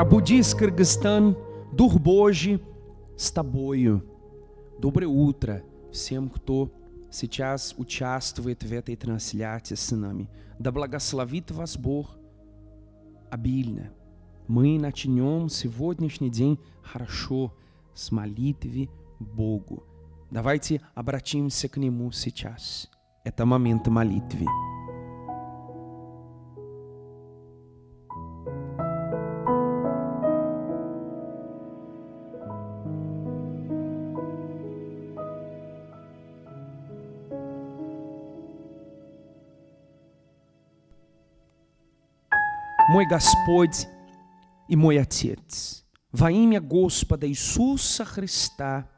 Пробудись, Кыргызстан, Дух Божий с тобою. Доброе утро всем, кто сейчас участвует в этой трансляции с нами. Да благословит вас Бог обильно. Мы начнем сегодняшний день хорошо с молитвы Богу. Давайте обратимся к Нему сейчас. Это момент молитвы. Господь и мой Отец, во имя Господа Иисуса Христа,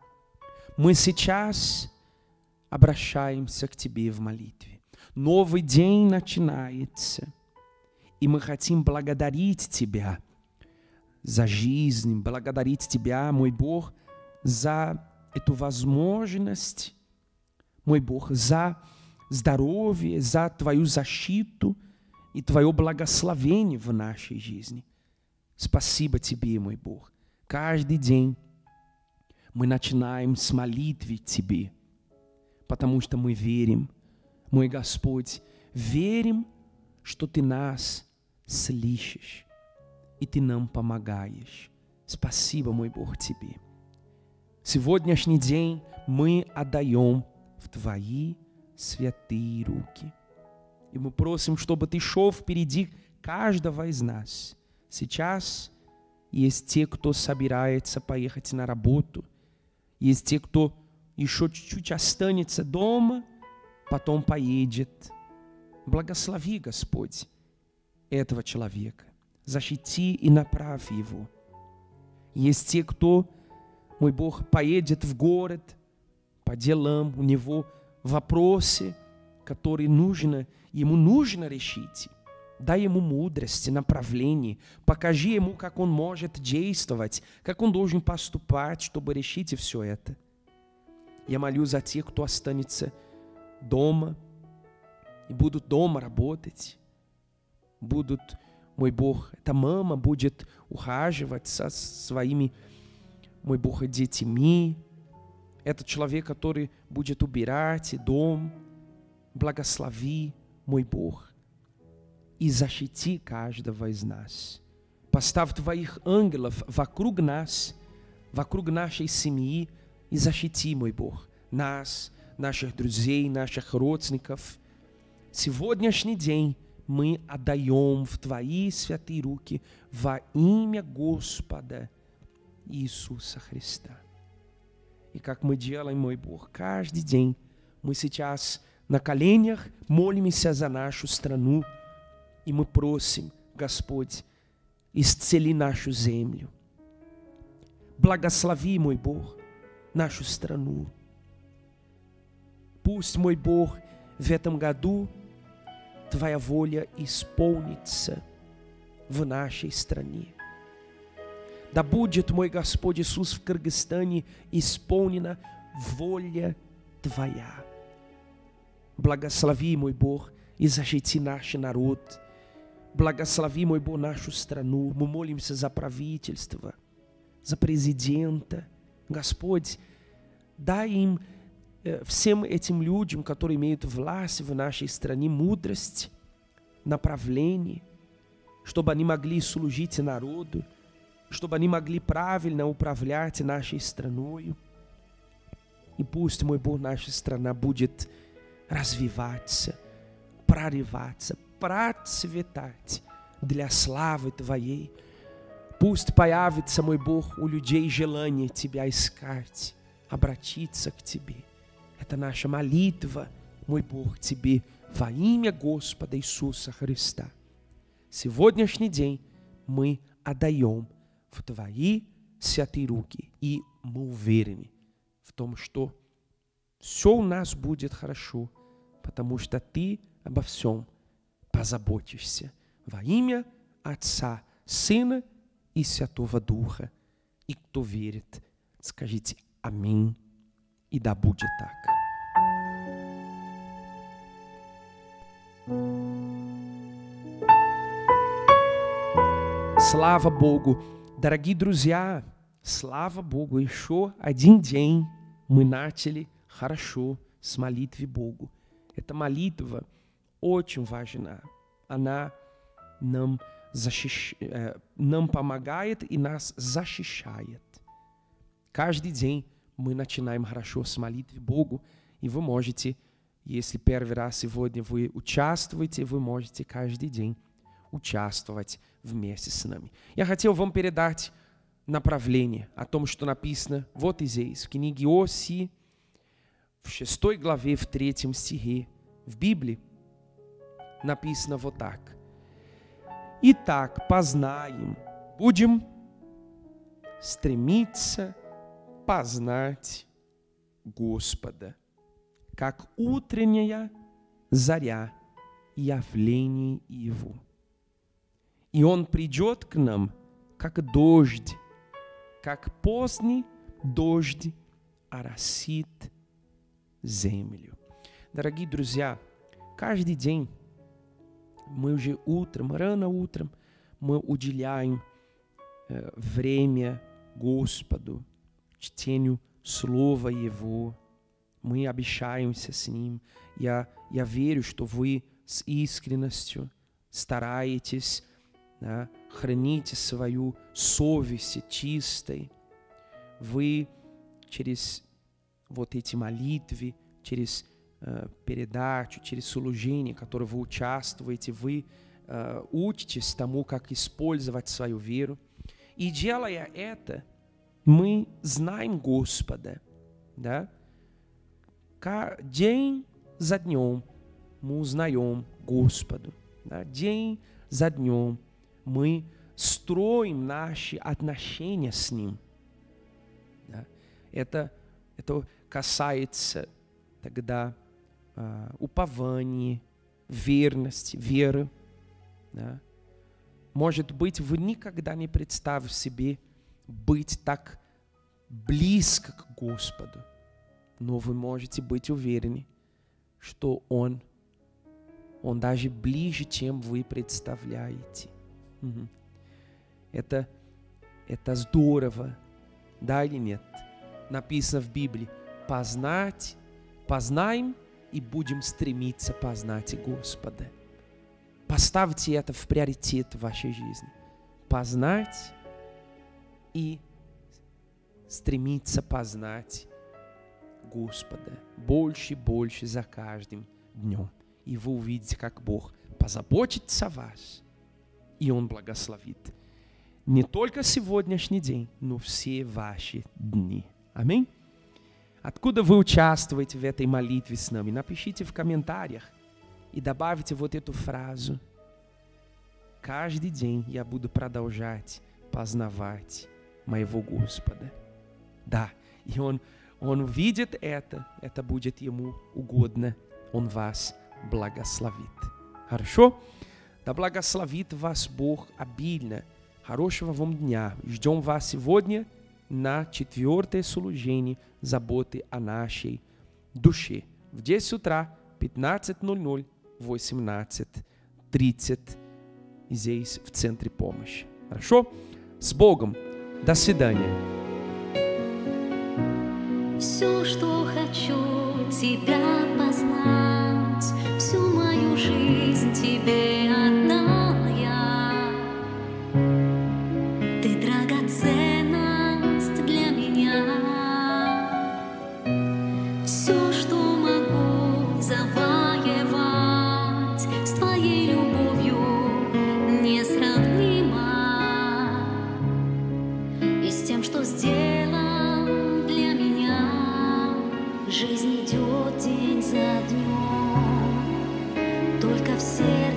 мы сейчас обращаемся к Тебе в молитве. Новый день начинается, и мы хотим благодарить Тебя за жизнь, благодарить Тебя, мой Бог, за эту возможность, мой Бог, за здоровье, за Твою защиту – и Твое благословение в нашей жизни. Спасибо Тебе, мой Бог. Каждый день мы начинаем с молитвы Тебе, потому что мы верим, мой Господь, верим, что Ты нас слышишь и Ты нам помогаешь. Спасибо, мой Бог, Тебе. Сегодняшний день мы отдаем в Твои святые руки – и мы просим, чтобы Ты шел впереди каждого из нас. Сейчас есть те, кто собирается поехать на работу. Есть те, кто еще чуть-чуть останется дома, потом поедет. Благослови, Господь, этого человека. Защити и направь его. Есть те, кто, мой Бог, поедет в город по делам, у него вопросы, которые нужно ему нужно решить. Дай ему мудрость, направление, покажи ему, как он может действовать, как он должен поступать, чтобы решить все это. Я молю за тех, кто останется дома и будут дома работать, будут, мой Бог, эта мама будет ухаживать со своими, мой Бог, детьми, этот человек, который будет убирать дом, благослови, мой Бог, и защити каждого из нас. Поставь Твоих ангелов вокруг нас, вокруг нашей семьи, и защити, мой Бог, нас, наших друзей, наших родственников. Сегодняшний день мы отдаем в Твои святые руки во имя Господа Иисуса Христа. И как мы делаем, мой Бог, каждый день мы сейчас на коленях молимся за нашу страну, и мы просим, Господь, исцели нашу землю. Благослови, мой Бог, нашу страну. Пусть, мой Бог, в этом году Твоя воля исполнится в нашей стране. Да будет, мой Господь Иисус, в Кыргызстане исполнена воля Твоя. Благослови, мой Бог, и защити наш народ. Благослови, мой Бог, нашу страну. Мы молимся за правительство, за президента. Господь, дай им, э, всем этим людям, которые имеют власть в нашей стране, мудрость, направление, чтобы они могли служить народу, чтобы они могли правильно управлять нашей страной. И пусть, мой Бог, наша страна будет развиваться, прорываться, процветать для славы Твоей. Пусть появится, мой Бог, у людей желание Тебя искать, обратиться к Тебе. Это наша молитва, мой Бог, Тебе во имя Господа Иисуса Христа. Сегодняшний день мы отдаем в Твои святые руки, и мы уверены в том, что все у нас будет хорошо – потому что Ты обо всем позаботишься. Во имя Отца, Сына и Святого Духа. И кто верит, скажите Аминь, и да будет так. Слава Богу! Дорогие друзья, слава Богу, еще один день мы начали хорошо с молитвы Богу. Эта молитва очень важна. Она нам, защищ... Э, нам помогает и нас защищает. Каждый день мы начинаем хорошо с молитвы Богу, и вы можете, если первый раз сегодня вы участвуете, вы можете каждый день участвовать вместе с нами. Я хотел вам передать направление о том, что написано вот здесь, в книге Оси, в шестой главе, в третьем стихе, в Библии, написано вот так. Итак, познаем, будем стремиться познать Господа, как утренняя заря явление Его. И Он придет к нам, как дождь, как поздний дождь оросит землю. Дорогие друзья, каждый день мы уже утром, рано утром, мы уделяем э, время Господу, чтению Слова Его. Мы обещаемся с Ним. Я, я верю, что вы с искренностью стараетесь да, хранить свою совесть чистой. Вы через вот эти молитвы, через э, передачу, через служение, в котором вы участвуете, вы э, учитесь тому, как использовать свою веру. И делая это, мы знаем Господа, да? День за днем мы узнаем Господу, да? День за днем мы строим наши отношения с Ним. Да? Это, это касается тогда uh, упования, верности, веры. Да? Может быть, вы никогда не представили себе быть так близко к Господу, но вы можете быть уверены, что Он, Он даже ближе, чем вы представляете. Угу. Это, это здорово, да или нет? Написано в Библии, познать, познаем и будем стремиться познать Господа. Поставьте это в приоритет в вашей жизни. Познать и стремиться познать Господа больше и больше за каждым днем. И вы увидите, как Бог позаботится о вас, и Он благословит не только сегодняшний день, но все ваши дни. Аминь? Откуда вы участвуете в этой молитве с нами? Напишите в комментариях и добавьте вот эту фразу. Каждый день я буду продолжать познавать моего Господа. Да, и Он, Он видит это, это будет Ему угодно, Он вас благословит. Хорошо? Да благословит вас Бог обильно. Хорошего вам дня. Ждем вас сегодня на четвертое служение заботы о нашей душе. В 10 утра, 15.00, 18.30 здесь, в Центре помощи. Хорошо? С Богом! До свидания. Все, что хочу тебя познать, всю мою жизнь тебе отдал идет день